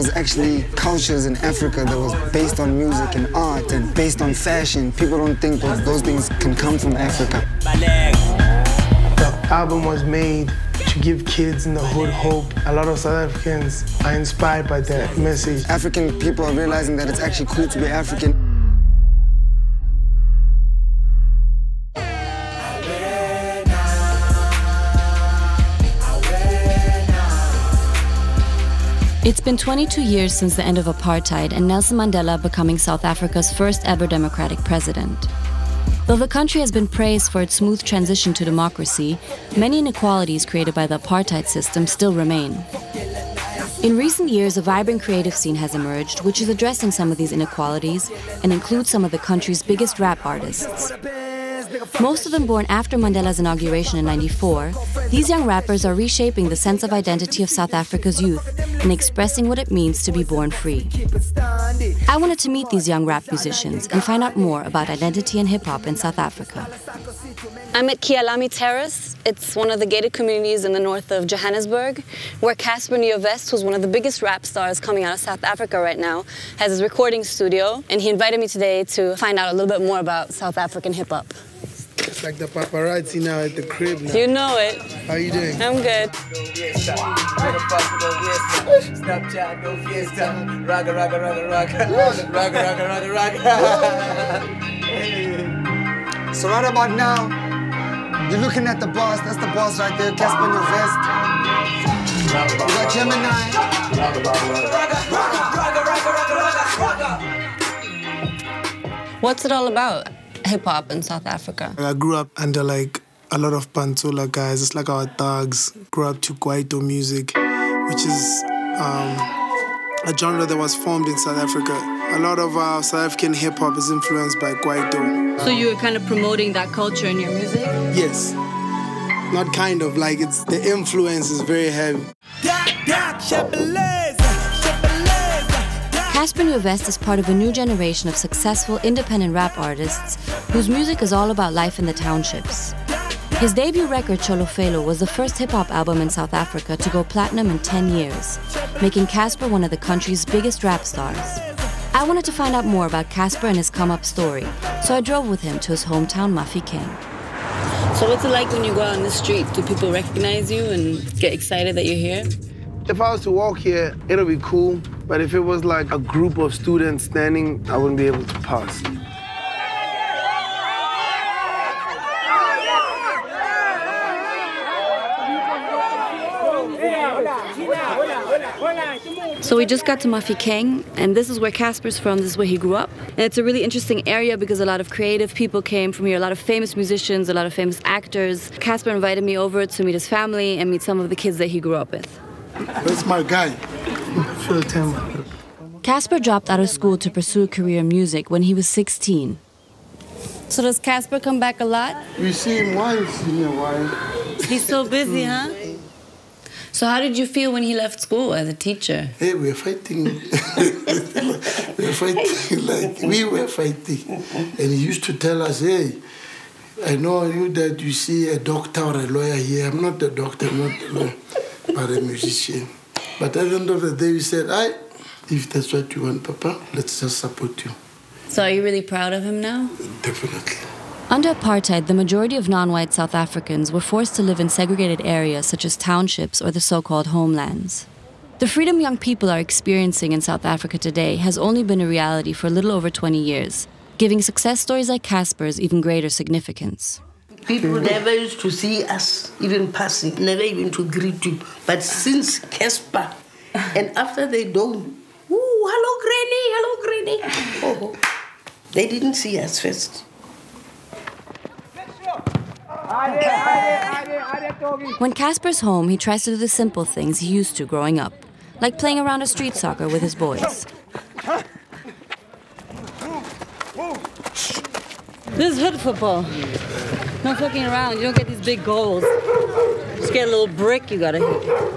was actually cultures in Africa that was based on music and art and based on fashion. People don't think those, those things can come from Africa. The album was made to give kids in the hood hope. A lot of South Africans are inspired by that message. African people are realizing that it's actually cool to be African. It's been 22 years since the end of apartheid and Nelson Mandela becoming South Africa's first ever democratic president. Though the country has been praised for its smooth transition to democracy, many inequalities created by the apartheid system still remain. In recent years, a vibrant creative scene has emerged, which is addressing some of these inequalities and includes some of the country's biggest rap artists. Most of them born after Mandela's inauguration in 94, these young rappers are reshaping the sense of identity of South Africa's youth and expressing what it means to be born free. I wanted to meet these young rap musicians and find out more about identity and hip hop in South Africa. I'm at Kyalami Terrace. It's one of the gated communities in the north of Johannesburg, where Cassper Nyovest, who's one of the biggest rap stars coming out of South Africa right now, has his recording studio. And he invited me today to find out a little bit more about South African hip hop. It's like the paparazzi now at the crib now. You know it. How you doing? I'm good. So right about now, you're looking at the boss. That's the boss right there, Cassper Nyovest. You got Gemini. What's it all about, hip hop in South Africa? I grew up under like a lot of Pantsula guys. It's like our thugs. Grew up to Kwaito music, which is um, a genre that was formed in South Africa. A lot of uh, South African hip hop is influenced by Kwaito. So you were kind of promoting that culture in your music? Yes. Not kind of, like it's the influence is very heavy. Cassper Nyovest is part of a new generation of successful independent rap artists whose music is all about life in the townships. His debut record, Tsholofelo, was the first hip hop album in South Africa to go platinum in 10 years, making Cassper one of the country's biggest rap stars. I wanted to find out more about Cassper and his come up story, so I drove with him to his hometown, Mafikeng. So, what's it like when you go out on the street? Do people recognize you and get excited that you're here? If I was to walk here, it'll be cool. But if it was like a group of students standing, I wouldn't be able to pass. So we just got to Mafikeng, and this is where Cassper's from. This is where he grew up. And it's a really interesting area because a lot of creative people came from here, a lot of famous musicians, a lot of famous actors. Cassper invited me over to meet his family and meet some of the kids that he grew up with. That's my guy. Phil Temba. Cassper dropped out of school to pursue a career in music when he was 16. So does Cassper come back a lot? We see him once in a while. He's so busy, huh? So how did you feel when he left school as a teacher? Hey, we're fighting. we're fighting like we were fighting. And he used to tell us, hey, I know you that you see a doctor or a lawyer here. I'm not a doctor, I'm not a lawyer, but a musician. But at the end of the day, we said, I, if that's what you want, Papa, let's just support you. So are you really proud of him now? Definitely. Under apartheid, the majority of non white South Africans were forced to live in segregated areas such as townships or the so called homelands. The freedom young people are experiencing in South Africa today has only been a reality for a little over 20 years, giving success stories like Cassper's even greater significance. People never used to see us even passing, never even to greet you. But since Cassper, and after they don't, ooh, hello, Granny, hello, Granny. Oh, they didn't see us first. When Cassper's home, he tries to do the simple things he used to growing up, like playing around a street soccer with his boys. This is hood football. No fucking around. You don't get these big goals. Just get a little brick you gotta hit.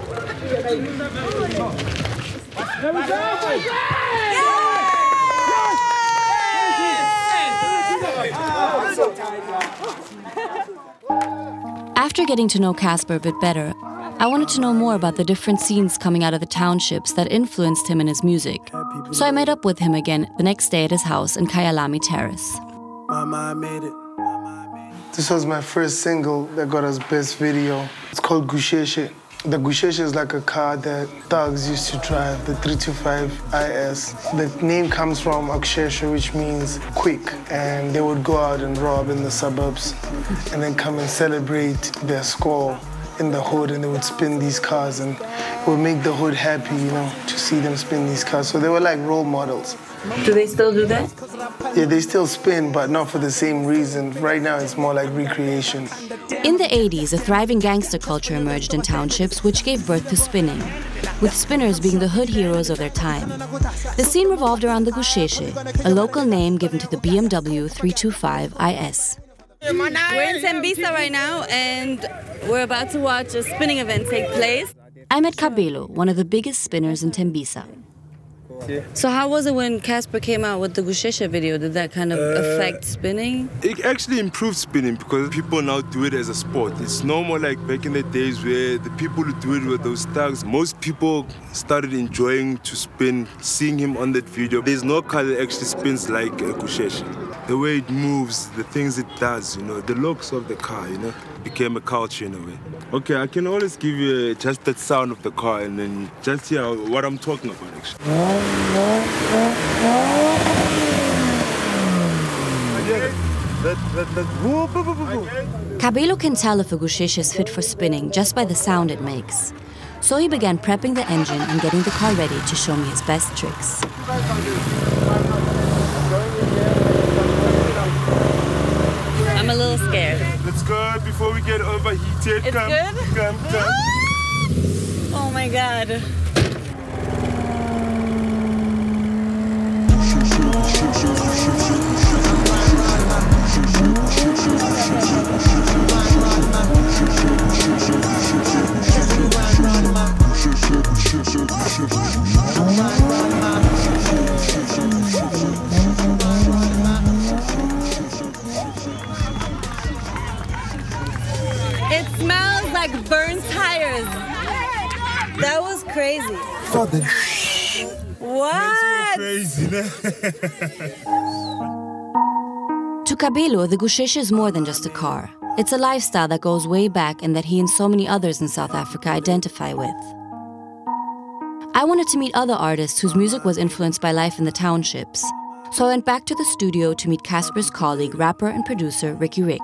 After getting to know Cassper a bit better, I wanted to know more about the different scenes coming out of the townships that influenced him in his music. So I met up with him again the next day at his house in Kyalami Terrace. Mama, I made it. This was my first single that got us best video. It's called Gusheshe. The Gusheshe is like a car that thugs used to drive, the 325 IS. The name comes from Akshesha, which means quick. And they would go out and rob in the suburbs and then come and celebrate their score in the hood and they would spin these cars and it would make the hood happy, you know, to see them spin these cars. So they were like role models. Do they still do that? Yeah, they still spin, but not for the same reason. Right now, it's more like recreation. In the 80s, a thriving gangster culture emerged in townships, which gave birth to spinning, with spinners being the hood heroes of their time. The scene revolved around the Gusheshe, a local name given to the BMW 325 IS. We're in Tembisa right now, and we're about to watch a spinning event take place. I met Kabelo, one of the biggest spinners in Tembisa. So how was it when Cassper came out with the Gusheshe video? Did that kind of uh, affect spinning? It actually improved spinning because people now do it as a sport. It's no more like back in the days where the people who do it were those thugs. Most people started enjoying to spin, seeing him on that video. There's no car that actually spins like a Gusheshe. The way it moves, the things it does, you know, the looks of the car, you know, became a culture in a way. Okay, I can always give you uh, just that sound of the car and then just hear what I'm talking about actually. Kabelo can tell if a Gusheshe is fit for spinning just by the sound it makes. So he began prepping the engine and getting the car ready to show me his best tricks. I'm a little scared. Let's go before we get overheated. It's come, good? Come, come. Ah! Oh my god. To Kabelo, the Gusheshe is more than just a car. It's a lifestyle that goes way back and that he and so many others in South Africa identify with. I wanted to meet other artists whose music was influenced by life in the townships. So I went back to the studio to meet Cassper's colleague, rapper and producer Riky Rick.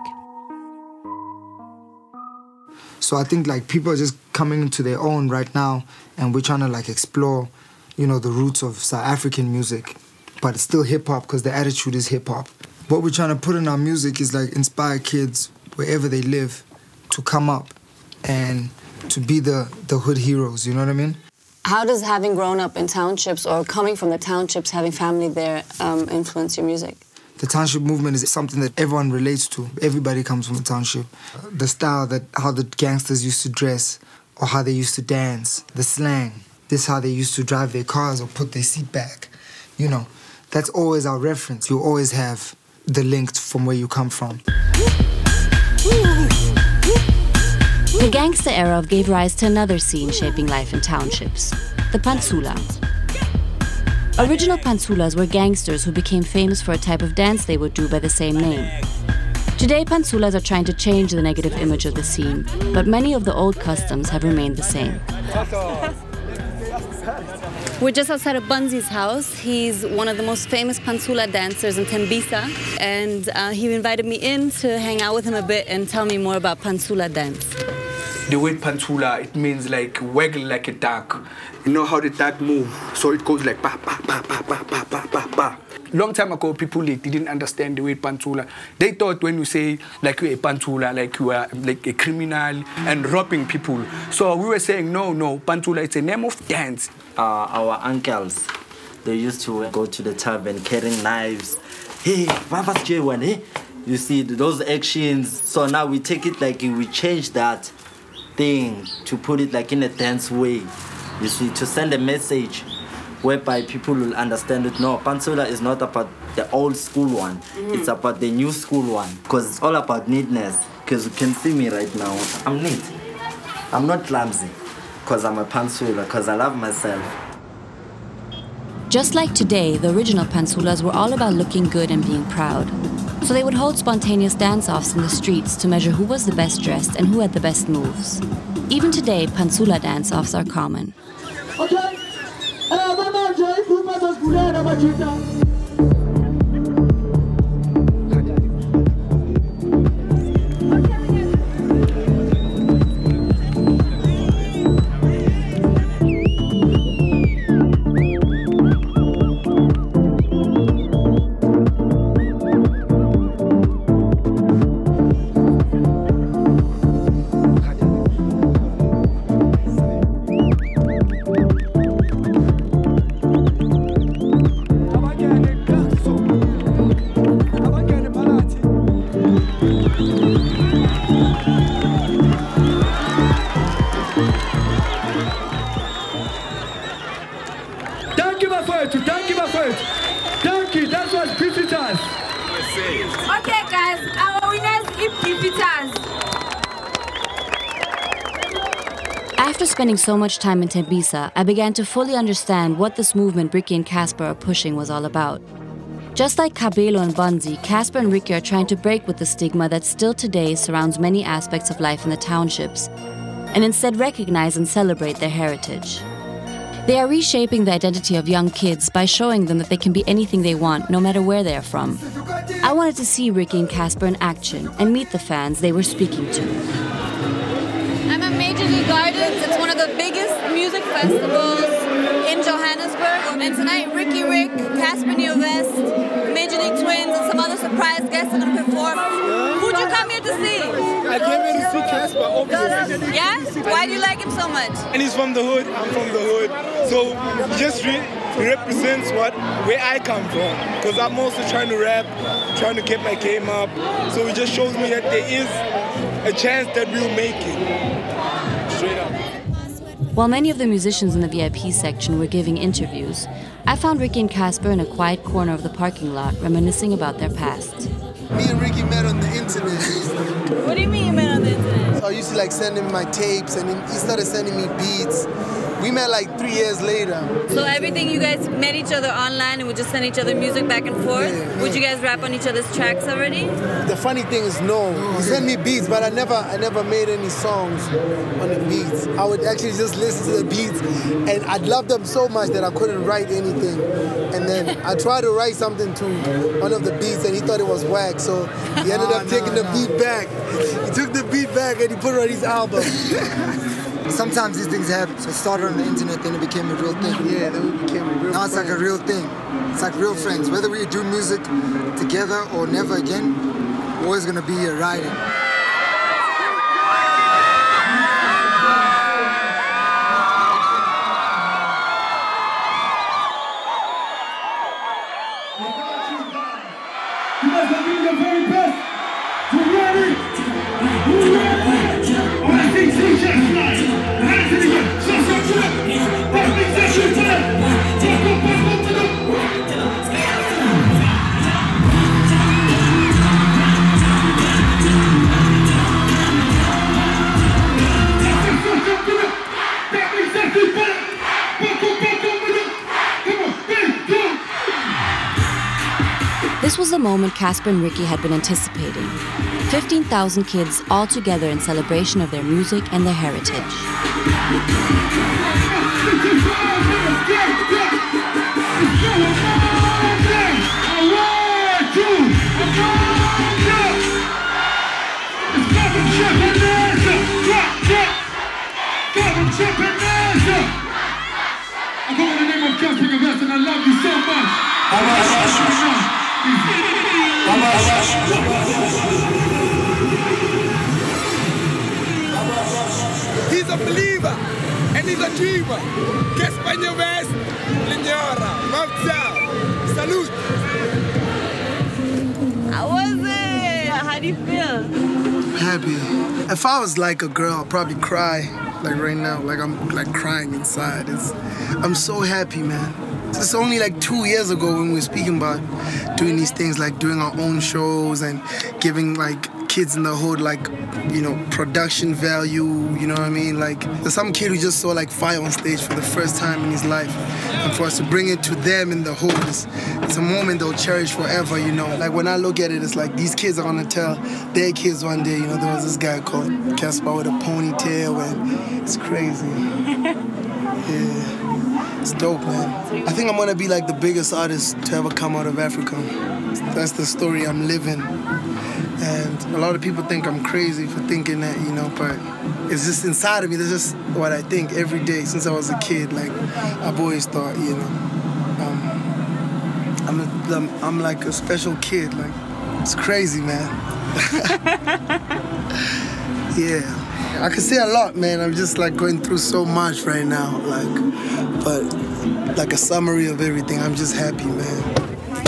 So I think like people are just coming into their own right now, and we're trying to like explore, you know, the roots of South African music, but it's still hip hop because the attitude is hip hop. What we're trying to put in our music is like inspire kids wherever they live to come up and to be the the hood heroes. You know what I mean? How does having grown up in townships or coming from the townships, having family there, um, influence your music? The township movement is something that everyone relates to. Everybody comes from a township. The style that how the gangsters used to dress or how they used to dance, the slang. This is how they used to drive their cars or put their seat back. You know, that's always our reference. You always have the link from where you come from. The gangster era gave rise to another scene shaping life in townships the Pantsula. Original Pantsulas were gangsters who became famous for a type of dance they would do by the same name. Today, Pantsulas are trying to change the negative image of the scene, but many of the old customs have remained the same. We're just outside of Bunzi's house. He's one of the most famous Pantsula dancers in Tembisa, and uh, he invited me in to hang out with him a bit and tell me more about Pantsula dance. The word pantula, it means like waggle like a duck. You know how the duck move? So it goes like ba ba ba ba ba ba ba ba ba. Long time ago, people like, didn't understand the word pantula. They thought when you say like you're a pantula, like you are like a criminal and robbing people. So we were saying no, no, pantula, it's a name of dance. uh, our uncles, they used to go to the tavern carrying knives. Hey, Vavas J1, eh? You see those actions. So now we take it like we change that thing to put it like in a dance way. You see, to send a message whereby people will understand it. No, Pantsula is not about the old school one. Mm-hmm. It's about the new school one. Because it's all about neatness. Because you can see me right now. I'm neat. I'm not clumsy because I'm a pantsula because I love myself. Just like today, the original pantsulas were all about looking good and being proud. So they would hold spontaneous dance offs in the streets to measure who was the best dressed and who had the best moves. Even today, Pantsula dance offs are common. Okay? After spending so much time in Tembisa, I began to fully understand what this movement Riky and Cassper are pushing was all about. Just like Kabelo and Bunzi, Cassper and Riky are trying to break with the stigma that still today surrounds many aspects of life in the townships, and instead recognize and celebrate their heritage. They are reshaping the identity of young kids by showing them that they can be anything they want, no matter where they are from. I wanted to see Riky and Cassper in action and meet the fans they were speaking to. I'm at Major League Gardens. It's one of the biggest music festivals in Johannesburg. And tonight, Riky Rick, Cassper Nyovest, Major League Twins, and some other surprise guests are going to perform. Who'd you come here to see? I came here to see Cassper, obviously. Yeah? Why do you like him so much? And he's from the hood, I'm from the hood. So just re- represents what where I come from. Because I'm also trying to rap, trying to get my game up. So it just shows me that there is a chance that we'll make it. Straight up. While many of the musicians in the VIP section were giving interviews, I found Riky and Cassper in a quiet corner of the parking lot reminiscing about their past. Me and Riky met on the internet. What do you mean you met on the internet? So I used to like send him my tapes and he started sending me beats. We met like three years later. So everything you guys met each other online and would just send each other music back and forth? Yeah, Would you guys rap on each other's tracks already? The funny thing is no. He sent me beats, but I never I never made any songs on the beats. I would actually just listen to the beats and I'd love them so much that I couldn't write anything. And then I tried to write something to one of the beats and he thought it was whack, so he ended up taking the beat back. He took the beat back and he put it on his album. Sometimes these things happen. So it started on the internet, then it became a real thing. Yeah, then we became a real Now it's like a real thing. It's like real friends. Whether we do music together or never again, always gonna be here riding. This was the moment Cassper and Riky had been anticipating. 15,000 kids all together in celebration of their music and their heritage. I go by the name of Cassper Nyovest and I love you so much. He's a believer and he's a dreamer. Casper West, Linyara, Mafza, salute. How was it? How do you feel? Happy. If I was like a girl, I'd probably cry. Like right now, like I'm like crying inside. It's, I'm so happy, man. It's only like two years ago when we were speaking about doing these things, like doing our own shows and giving like kids in the hood like, you know, production value, you know what I mean? Like, there's some kid who just saw like fire on stage for the first time in his life. And for us to bring it to them in the hood, it's, a moment they'll cherish forever, you know? Like, when I look at it, it's like these kids are gonna tell their kids one day, you know, there was this guy called Cassper with a ponytail, and it's crazy. Yeah, it's dope, man. I think I'm gonna be like the biggest artist to ever come out of Africa. That's the story I'm living. And a lot of people think I'm crazy for thinking that, you know, but it's just inside of me. That's just what I think every day since I was a kid. Like, I've always thought, you know, um, I'm, a, I'm, I'm like a special kid. Like, it's crazy, man. yeah. I can say a lot, man. I'm just like going through so much right now. Like, but like a summary of everything. I'm just happy, man.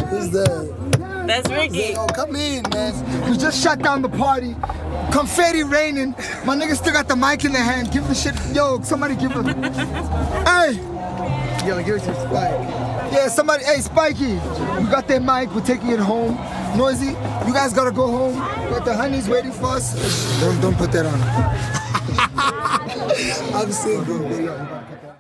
Who's that? That's Riky. Yo, come in, man. We just shut down the party. Confetti raining. My nigga still got the mic in the hand. Give the shit. Yo, somebody give him. hey. Yo, give it to Spike. Yeah, somebody. Hey, Spikey. We got that mic. We're taking it home. Noisy. You guys gotta go home. But the honeys waiting for us. Don't don't put that on. I'm single.